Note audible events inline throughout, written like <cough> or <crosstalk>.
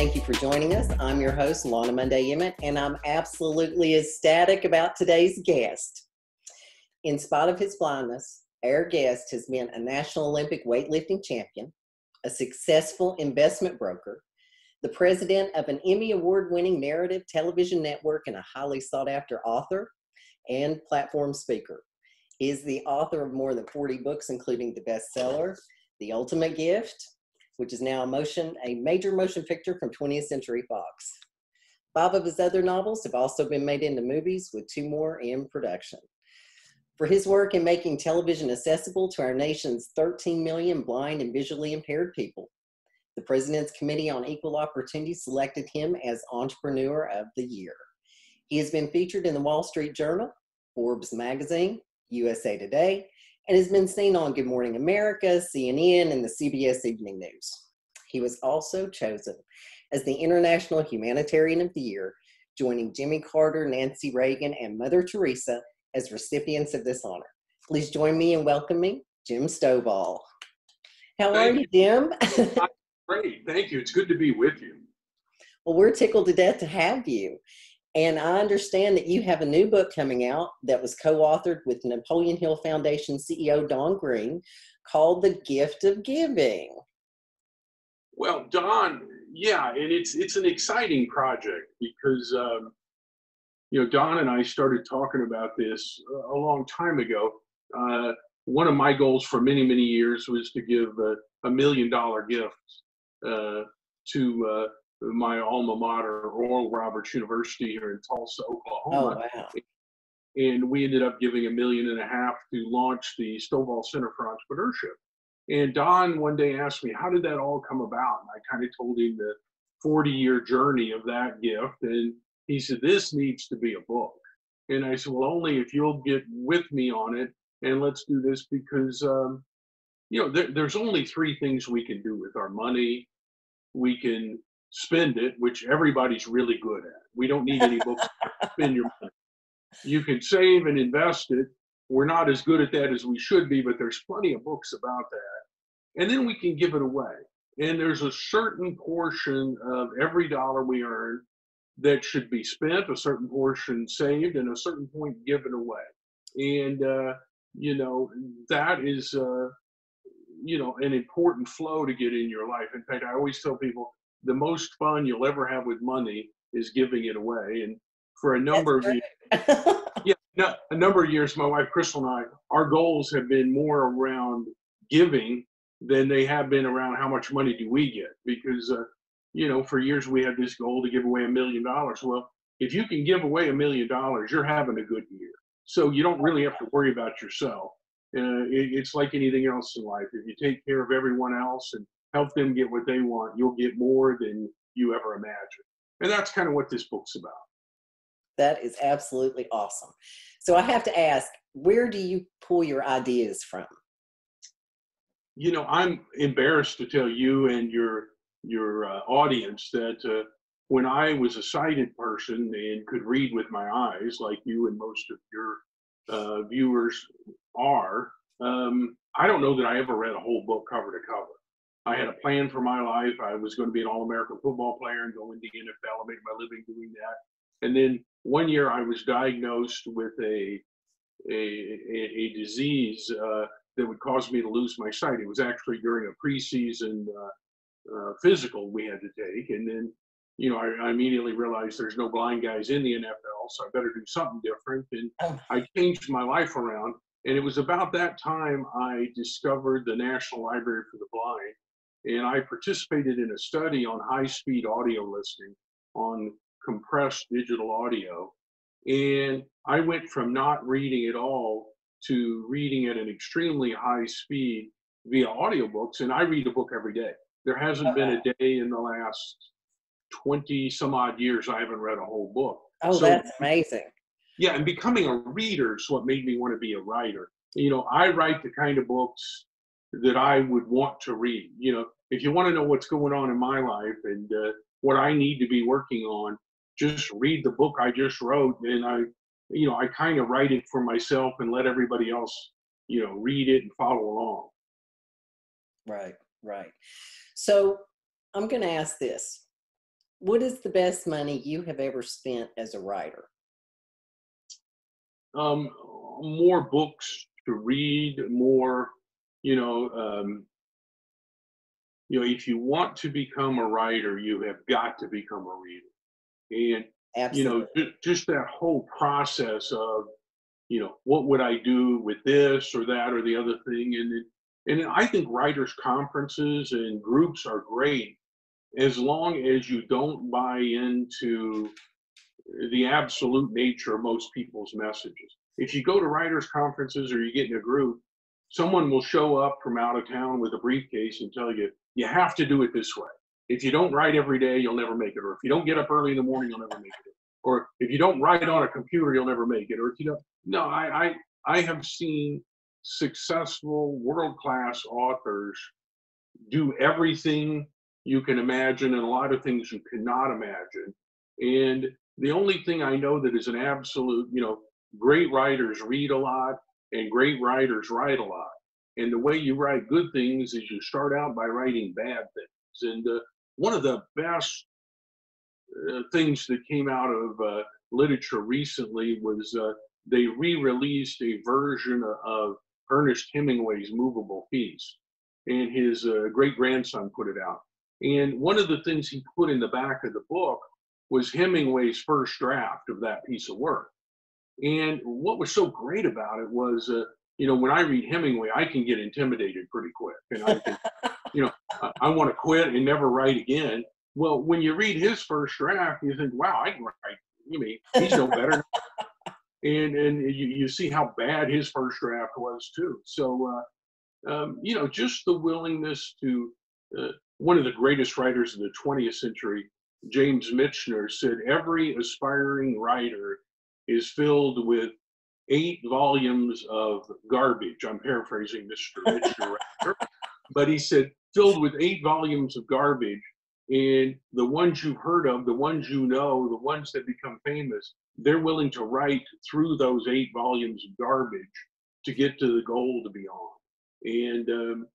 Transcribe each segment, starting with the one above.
Thank you for joining us. I'm your host, Lana Monday Emmett, and I'm absolutely ecstatic about today's guest. In spite of his blindness, our guest has been a National Olympic weightlifting champion, a successful investment broker, the president of an Emmy Award winning narrative television network, and a highly sought after author and platform speaker. He is the author of more than 40 books, including the bestseller, The Ultimate Gift, which is now a motion, a major motion picture from 20th Century Fox. Five of his other novels have also been made into movies, with two more in production. For his work in making television accessible to our nation's 13 million blind and visually impaired people, the President's Committee on Equal Opportunity selected him as Entrepreneur of the Year. He has been featured in the Wall Street Journal, Forbes magazine, USA Today, and has been seen on Good Morning America, CNN, and the CBS Evening News. He was also chosen as the International Humanitarian of the Year, joining Jimmy Carter, Nancy Reagan, and Mother Teresa as recipients of this honor. Please join me in welcoming Jim Stovall. How Thank are you, Jim? <laughs> Great. Thank you. It's good to be with you. Well, we're tickled to death to have you. And I understand that you have a new book coming out that was co authored with Napoleon Hill Foundation CEO Don Green called The Gift of Giving. Well, Don, yeah, and it's it's an exciting project because um, you know Don and I started talking about this a long time ago. Uh, one of my goals for many many years was to give a, a million dollar gift uh, to uh, my alma mater, Oral Roberts University here in Tulsa, Oklahoma. Oh, wow. And we ended up giving a million and a half to launch the Stovall Center for Entrepreneurship. And Don one day asked me, How did that all come about? And I kind of told him the 40 year journey of that gift. And he said, This needs to be a book. And I said, Well, only if you'll get with me on it and let's do this because, um, you know, there, there's only three things we can do with our money. We can spend it, which everybody's really good at. We don't need any books to spend your money. You can save and invest it. We're not as good at that as we should be, but there's plenty of books about that. And then we can give it away. And there's a certain portion of every dollar we earn that should be spent, a certain portion saved, and a certain point given away. And, uh, you know, that is, uh, you know, an important flow to get in your life. In fact, I always tell people the most fun you'll ever have with money is giving it away. And for a number of years, <laughs> yeah, no, a number of years, my wife Crystal and I, our goals have been more around giving than they have been around how much money do we get. Because, uh, you know, for years we had this goal to give away a million dollars. Well, if you can give away a million dollars, you're having a good year. So you don't really have to worry about yourself. Uh, it, it's like anything else in life. If you take care of everyone else and help them get what they want, you'll get more than you ever imagined. And that's kind of what this book's about. That is absolutely awesome. So I have to ask, where do you pull your ideas from? You know, I'm embarrassed to tell you and your your uh, audience that uh, when I was a sighted person and could read with my eyes, like you and most of your uh, viewers are, um, I don't know that I ever read a whole book cover to cover. I had a plan for my life. I was going to be an All American football player and go into the NFL and make my living doing that. And then one year I was diagnosed with a a, a, a disease uh, that would cause me to lose my sight. It was actually during a preseason uh, uh, physical we had to take. And then, you know, I, I, immediately realized there's no blind guys in the NFL, so I better do something different. And oh. I changed my life around. And it was about that time I discovered the National Library for the Blind and I participated in a study on high speed audio listening on compressed digital audio. And I went from not reading at all to reading at an extremely high speed via audiobooks. And I read a book every day. There hasn't been a uh-huh. day in the last 20 some odd years I haven't read a whole book. Oh, so, that's amazing. Yeah, and becoming a reader is what made me want to be a writer. You know, I write the kind of books that I would want to read. You know, if you want to know what's going on in my life and uh, what I need to be working on, just read the book I just wrote, and I, you know, I kind of write it for myself and let everybody else, you know, read it and follow along. Right, right. So I'm going to ask this: what is the best money you have ever spent as a writer? Um, more books to read, more, you know, um, you know, if you want to become a writer, you have got to become a reader. And, Absolutely. you know, just, that whole process of, you know, what would I do with this or that or the other thing? And, and I think writers' conferences and groups are great as long as you don't buy into the absolute nature of most people's messages. If you go to writers' conferences or you get in a group, someone will show up from out of town with a briefcase and tell you, you have to do it this way. If you don't write every day, you'll never make it. Or if you don't get up early in the morning, you'll never make it. Or if you don't write on a computer, you'll never make it. Or if you don't, no, I, I, I have seen successful world class authors do everything you can imagine and a lot of things you cannot imagine. And the only thing I know that is an absolute, you know, great writers read a lot and great writers write a lot. And the way you write good things is you start out by writing bad things. And uh, one of the best uh, things that came out of uh, literature recently was uh, they re-released a version of Ernest Hemingway's Moveable Feast, and his uh, great grandson put it out. And one of the things he put in the back of the book was Hemingway's first draft of that piece of work. And what was so great about it was, uh, you know, when I read Hemingway, I can get intimidated pretty quick, and I can, <laughs> you know, I, I want to quit and never write again. Well, when you read his first draft, you think, wow, I can write. You mean he's no better. <laughs> and and you, you see how bad his first draft was too. So, uh, um, you know, just the willingness to. Uh, one of the greatest writers of the 20th century, James Michener, said every aspiring writer is filled with eight volumes of garbage. I'm paraphrasing Mr. Michener, but he said filled with eight volumes of garbage. And the ones you've heard of, the ones you know, the ones that become famous, they're willing to write through those eight volumes of garbage to get to the goal to be on. And um,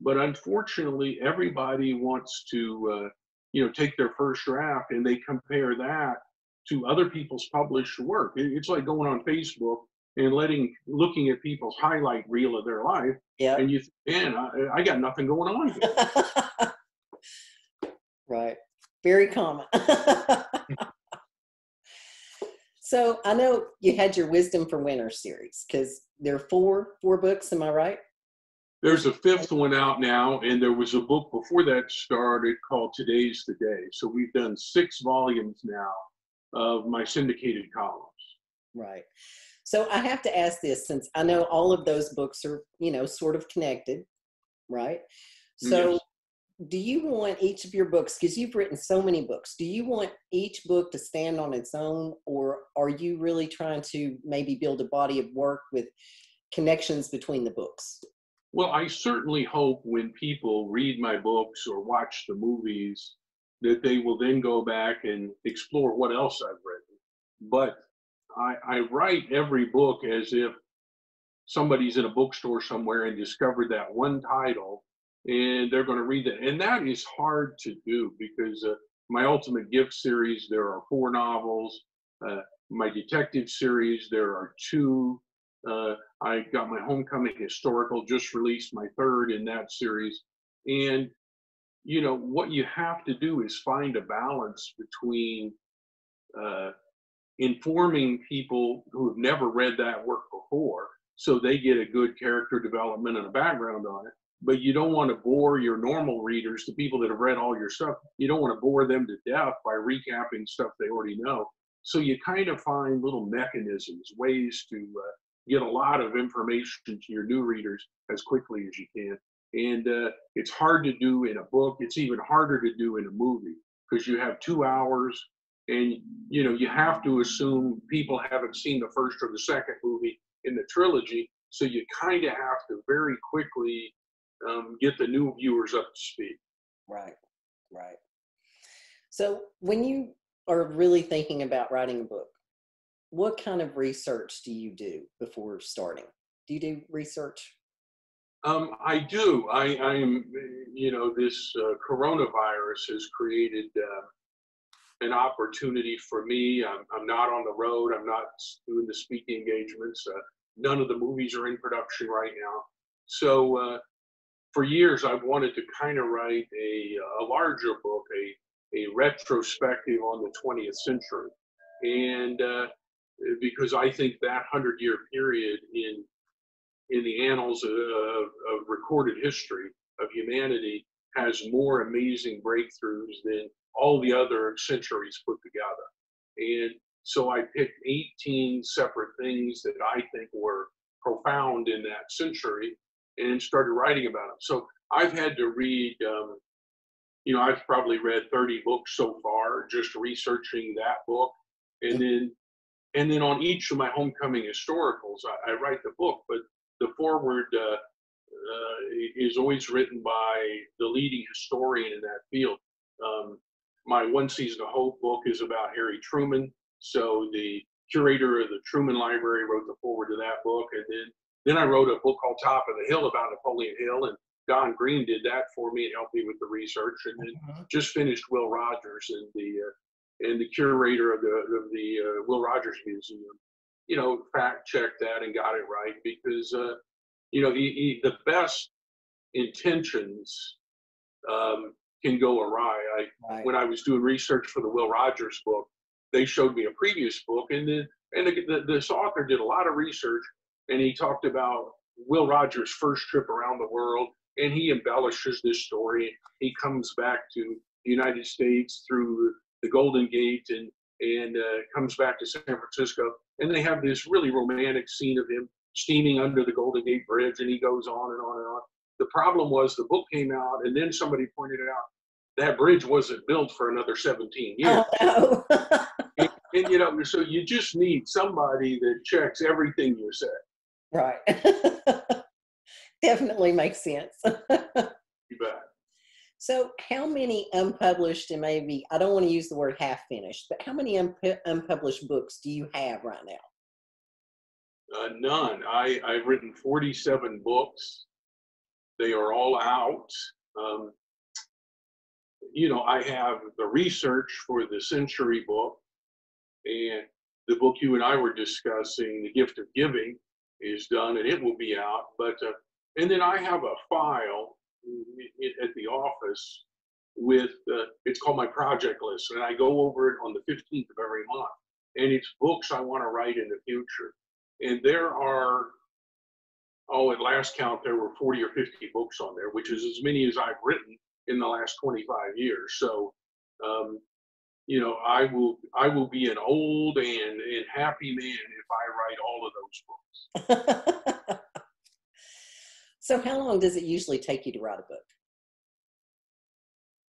but unfortunately, everybody wants to, uh, you know, take their first draft and they compare that to other people's published work. It's like going on Facebook and letting, looking at people's highlight reel of their life. Yeah. And you, man, I, I got nothing going on here. <laughs> right. Very common. <laughs> so I know you had your Wisdom for Winners series because there are four four books. Am I right? There's a fifth one out now, and there was a book before that started called Today's the Day. So we've done six volumes now of my syndicated columns. Right. So I have to ask this since I know all of those books are, you know, sort of connected, right? So yes. do you want each of your books, because you've written so many books, do you want each book to stand on its own, or are you really trying to maybe build a body of work with connections between the books? Well, I certainly hope when people read my books or watch the movies that they will then go back and explore what else I've written. But I, I write every book as if somebody's in a bookstore somewhere and discovered that one title and they're going to read it. And that is hard to do because uh, my Ultimate Gift series, there are four novels. Uh, my detective series, there are two. Uh, I got my Homecoming Historical, just released my third in that series. And, you know, what you have to do is find a balance between uh, informing people who have never read that work before so they get a good character development and a background on it. But you don't want to bore your normal readers, the people that have read all your stuff, you don't want to bore them to death by recapping stuff they already know. So you kind of find little mechanisms, ways to uh, get a lot of information to your new readers as quickly as you can. And uh, it's hard to do in a book. It's even harder to do in a movie because you have two hours and you know you have to assume people haven't seen the first or the second movie in the trilogy so you kind of have to very quickly um, get the new viewers up to speed right right so when you are really thinking about writing a book what kind of research do you do before starting? Do you do research? Um, I do. I, am, you know, this uh, coronavirus has created uh, an opportunity for me. I'm, I'm not on the road. I'm not doing the speaking engagements. Uh, none of the movies are in production right now. So uh, for years, I've wanted to kind of write a, a larger book, a, a retrospective on the 20th century. And uh, because I think that 100 year period in, in the annals of, of recorded history of humanity has more amazing breakthroughs than all the other centuries put together. And so I picked 18 separate things that I think were profound in that century and started writing about them. So I've had to read, um, you know, I've probably read 30 books so far, just researching that book. And then, and then on each of my homecoming historicals, I, I write the book, but the foreword uh, uh, is always written by the leading historian in that field. Um, my One Season of Hope book is about Harry Truman. So the curator of the Truman Library wrote the foreword to that book, and then then I wrote a book called Top of the Hill about Napoleon Hill, and Don Green did that for me and helped me with the research, and then mm-hmm. just finished Will Rogers and the uh, and the curator of the of the uh, Will Rogers Museum. You know, fact checked that and got it right because uh, you know the the best intentions um, can go awry. I right. when I was doing research for the Will Rogers book, they showed me a previous book, and then and the, the, this author did a lot of research, and he talked about Will Rogers' first trip around the world, and he embellishes this story. He comes back to the United States through the Golden Gate and and uh, comes back to San Francisco, and they have this really romantic scene of him steaming under the Golden Gate Bridge, and he goes on and on and on. The problem was the book came out, and then somebody pointed out that bridge wasn't built for another 17 years. <laughs> Oh, no. and, and, you know, so you just need somebody that checks everything you say. Right. <laughs> Definitely makes sense. <laughs> So, how many unpublished and maybe I don't want to use the word half finished, but how many un- unpublished books do you have right now? Uh, none. I, I've written 47 books. They are all out. Um, you know, I have the research for the Century book and the book you and I were discussing, The Gift of Giving, is done and it will be out. But, uh, and then I have a file at the office with, uh, it's called my project list, and I go over it on the 15th of every month. And it's books I want to write in the future. And there are, oh, at last count, there were 40 or 50 books on there, which is as many as I've written in the last 25 years. So, um, you know, I will I will be an old and, and happy man if I write all of those books. <laughs> so, how long does it usually take you to write a book?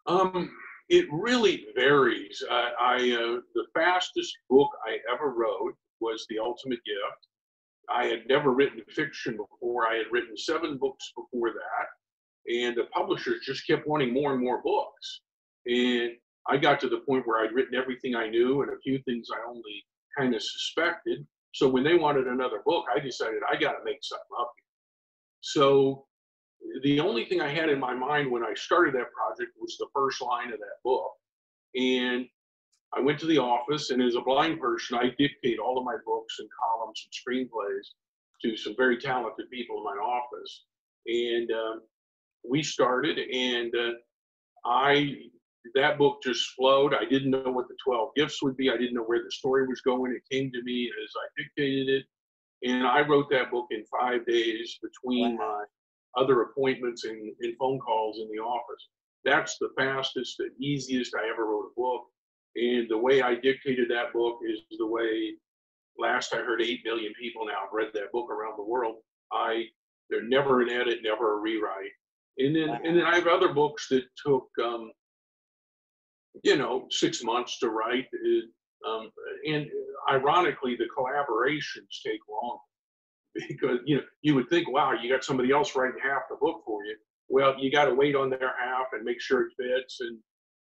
Um, it really varies. I, I uh, the fastest book I ever wrote was The Ultimate Gift. I had never written fiction before. I had written seven books before that and the publishers just kept wanting more and more books. And I got to the point where I'd written everything I knew and a few things I only kind of suspected. So when they wanted another book, I decided I got to make something up. So the only thing I had in my mind when I started that project was the first line of that book. And I went to the office, and as a blind person, I dictate all of my books and columns and screenplays to some very talented people in my office. And um, we started, and uh, I that book just flowed. I didn't know what the 12 gifts would be. I didn't know where the story was going. It came to me as I dictated it. And I wrote that book in five days between my other appointments and, and, phone calls in the office. That's the fastest, the easiest I ever wrote a book. And the way I dictated that book is the way last I heard 8 million people now have read that book around the world. I, there's never an edit, never a rewrite. And then, and then I have other books that took, um, you know, six months to write. Um, and ironically, the collaborations take long <laughs> because you know you would think, wow, you got somebody else writing half the book for you. Well, you got to wait on their half and make sure it fits, and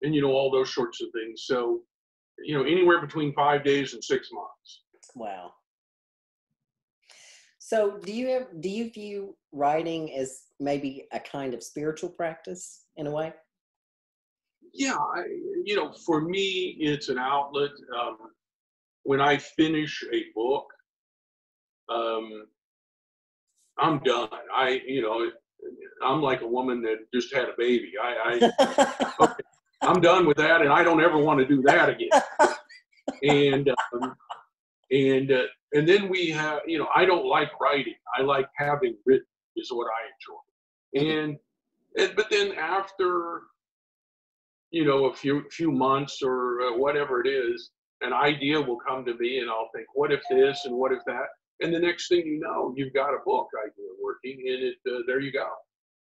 and you know all those sorts of things. So, you know, anywhere between five days and six months. Wow. So, do you have do you view writing as maybe a kind of spiritual practice in a way? Yeah, I, you know, for me, it's an outlet. Um, when I finish a book, um, I'm done. I, you know, I'm like a woman that just had a baby. I, I okay, <laughs> I'm done with that, and I don't ever want to do that again. and um, and uh, and then we have, you know, I don't like writing. I like having written is what I enjoy. And, and but then after, you know, a few few months or uh, whatever it is, an idea will come to me, and I'll think, what if this and what if that? And the next thing you know, you've got a book idea working, and it uh, there you go.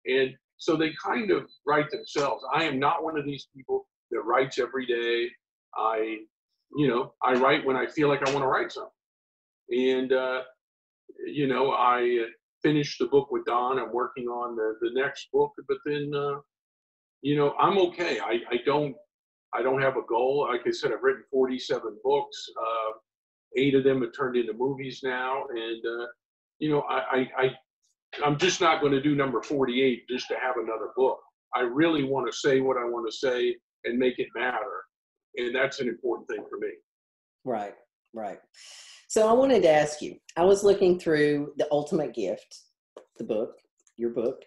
And so they kind of write themselves. I am not one of these people that writes every day. I, you know, I write when I feel like I want to write something. And, uh, you know, I finished the book with Don. I'm working on the, the next book, but then, uh, you know, I'm okay. I, I don't, I don't have a goal. Like I said, I've written 47 books. Uh, eight of them have turned into movies now. And, uh, you know, I, I, I I'm just not going to do number 48 just to have another book. I really want to say what I want to say and make it matter. And that's an important thing for me. Right, right. So I wanted to ask you I was looking through The Ultimate Gift, the book, your book,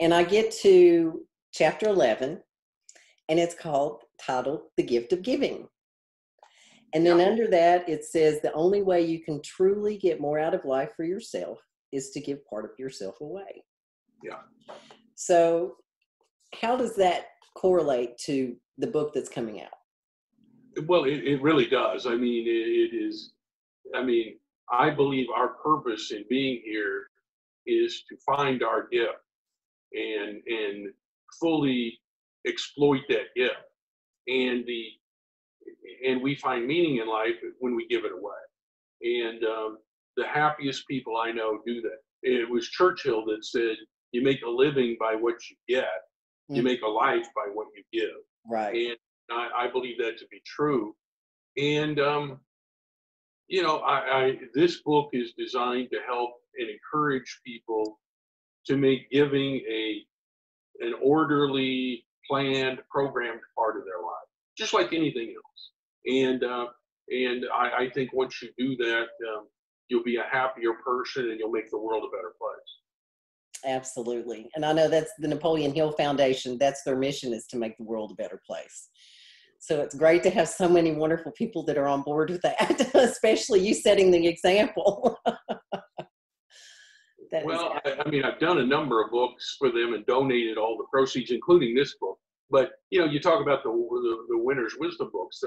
and I get to chapter 11, and it's called, titled The Gift of Giving. And then under that, it says the only way you can truly get more out of life for yourself is to give part of yourself away. Yeah. So, how does that correlate to the book that's coming out? Well, it, it really does. I mean, it, it is, I mean, I believe our purpose in being here is to find our gift and and fully exploit that gift. And the and we find meaning in life when we give it away. And um, the happiest people I know do that. It was Churchill that said, "You make a living by what you get. Mm. You make a life by what you give." Right. And I, I believe that to be true. And um, you know, I, I this book is designed to help and encourage people to make giving a an orderly, planned, programmed part of their life, just like anything else. And uh, and I, I think once you do that, um, you'll be a happier person and you'll make the world a better place. Absolutely. And I know that's the Napoleon Hill Foundation, that's their mission is to make the world a better place. So it's great to have so many wonderful people that are on board with that, <laughs> especially you setting the example. <laughs> well, I, I, mean, I've done a number of books for them and donated all the proceeds, including this book. But you know, you talk about the the, the winner's wisdom books.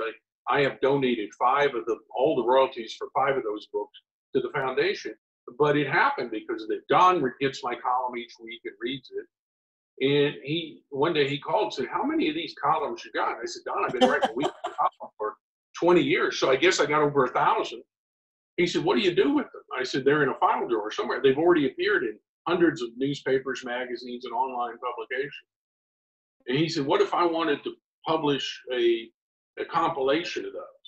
I have donated five of the all the royalties for five of those books to the foundation. But it happened because that Don gets my column each week and reads it. And he one day he called and said, How many of these columns you got? I said, Don, I've been writing a weekly <laughs> column for 20 years. So I guess I got over a thousand. He said, What do you do with them? I said, They're in a file drawer somewhere. They've already appeared in hundreds of newspapers, magazines, and online publications. And he said, What if I wanted to publish a, a compilation of those?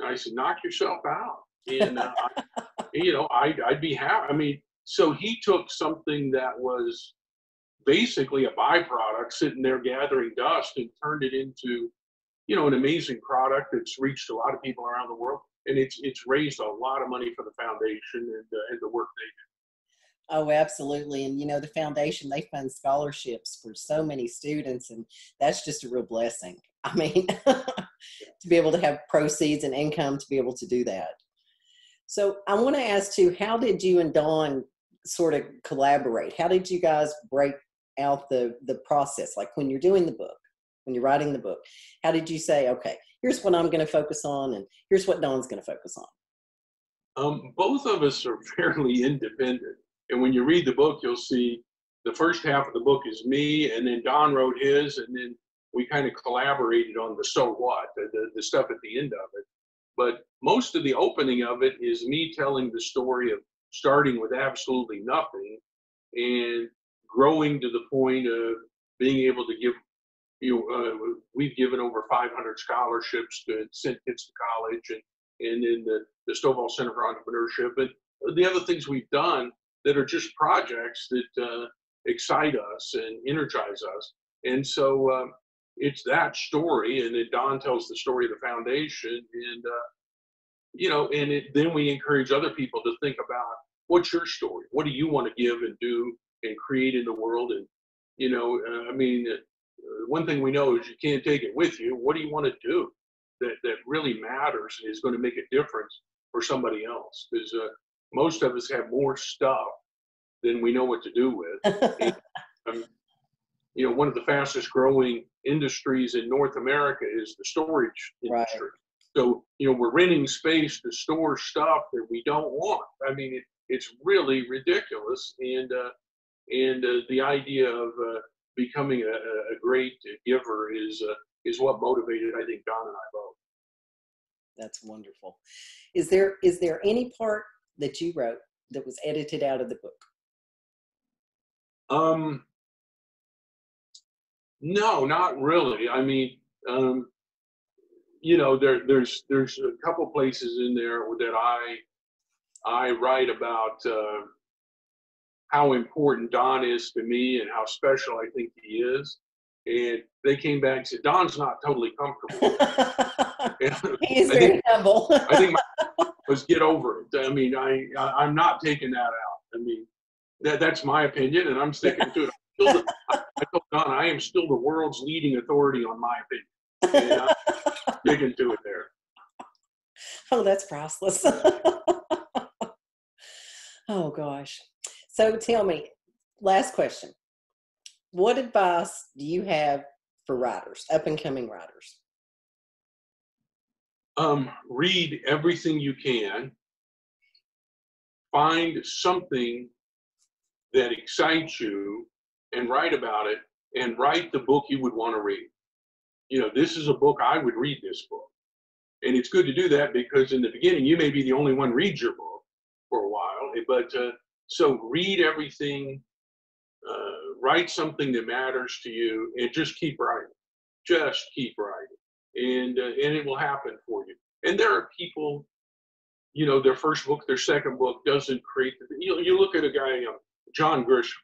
And I said, Knock yourself out and uh, <laughs> you know I'd, I'd be happy i mean so he took something that was basically a byproduct sitting there gathering dust and turned it into you know an amazing product that's reached a lot of people around the world and it's it's raised a lot of money for the foundation and, uh, and the work they do Oh, absolutely. And you know, the foundation, they fund scholarships for so many students, and that's just a real blessing. <laughs> I mean, <laughs> to be able to have proceeds and income to be able to do that. So I want to ask too, how did you and Don sort of collaborate? How did you guys break out the the process? Like when you're doing the book, when you're writing the book, how did you say, okay, here's what I'm going to focus on, and here's what Don's going to focus on? Um, both of us are <laughs> fairly independent, and when you read the book, you'll see the first half of the book is me, and then Don wrote his, and then we kind of collaborated on the so what, the, the, the stuff at the end of it. But most of the opening of it is me telling the story of starting with absolutely nothing and growing to the point of being able to give you know, uh, we've given over 500 scholarships to send kids to college and and in the, the Stovall Center for Entrepreneurship. And the other things we've done that are just projects that uh, excite us and energize us. And so, uh, it's that story, and then Don tells the story of the foundation, and uh, you know, and it, then we encourage other people to think about what's your story, what do you want to give and do and create in the world, and you know, uh, I mean, one thing we know is you can't take it with you. What do you want to do that that really matters and is going to make a difference for somebody else? Because uh, most of us have more stuff than we know what to do with. <laughs> and, um, you know, one of the fastest growing industries in North America is the storage industry. Right. So, you know, we're renting space to store stuff that we don't want. I mean, it, it's really ridiculous. And, uh, and uh, the idea of uh, becoming a, a, great giver is, uh, is what motivated, I think, Don and I both. That's wonderful. Is there, is there any part that you wrote that was edited out of the book? Um, no, not really. I mean, um, you know, there, there's there's a couple places in there that I I write about uh, how important Don is to me and how special I think he is. And they came back and said, Don's not totally comfortable. <laughs> He's very think, humble. I think <laughs> was get over it. I mean, I, I am not taking that out. I mean, that that's my opinion, and I'm sticking to it. <laughs> I told Don I am still the world's leading authority on my opinion. And I'm digging to it there. Oh, that's priceless. oh gosh. So tell me, last question. What advice do you have for writers, up and coming writers? Um, read everything you can. Find something that excites you and write about it and write the book you would want to read. You know, this is a book I would read this book. And it's good to do that because in the beginning you may be the only one reads your book for a while. Eh, but uh, so read everything, uh, write something that matters to you, and just keep writing. Just keep writing, and uh, and it will happen for you. And there are people, you know, their first book, their second book doesn't create the. You, you look at a guy, um, John Grisham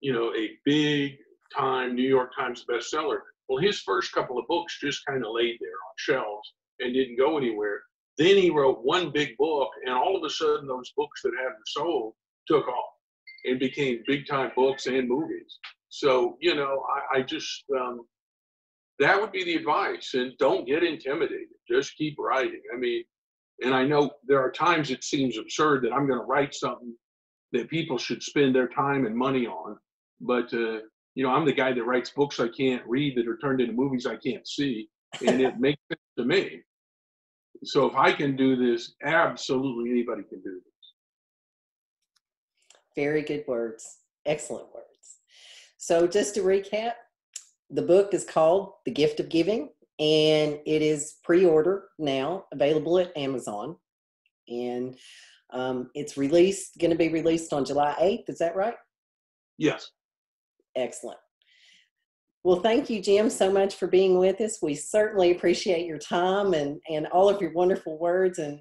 you know, a big time New York Times bestseller. Well, his first couple of books just kind of laid there on shelves and didn't go anywhere. Then he wrote one big book, and all of a sudden, those books that hadn't sold took off and became big time books and movies. So, you know, I, I just, um, that would be the advice. And don't get intimidated. Just keep writing. I mean, and I know there are times it seems absurd that I'm going to write something that people should spend their time and money on but uh, you know, I'm the guy that writes books I can't read that are turned into movies I can't see, and it <laughs> makes sense to me. So if I can do this, absolutely anybody can do this. Very good words. Excellent words. So just to recap, the book is called The Gift of Giving, and it is pre-order now, available at Amazon, and um, it's released, going to be released on July 8th. Is that right? Yes. Excellent. Well, thank you, Jim, so much for being with us. We certainly appreciate your time and, and all of your wonderful words and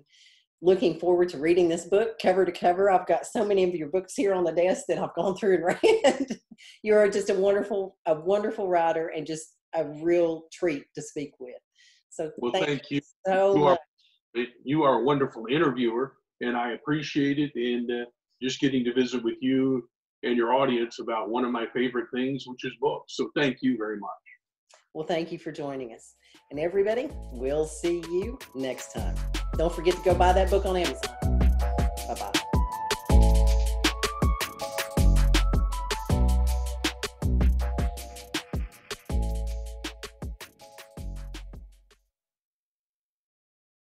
looking forward to reading this book cover to cover. I've got so many of your books here on the desk that I've gone through and <laughs> read. you are just a wonderful, a wonderful writer and just a real treat to speak with. So well, thank, thank you so you much. Are, you are a wonderful interviewer and I appreciate it. And uh, just getting to visit with you and your audience about one of my favorite things, which is books. So thank you very much. Well, thank you for joining us. And everybody, we'll see you next time. Don't forget to go buy that book on Amazon. Bye bye.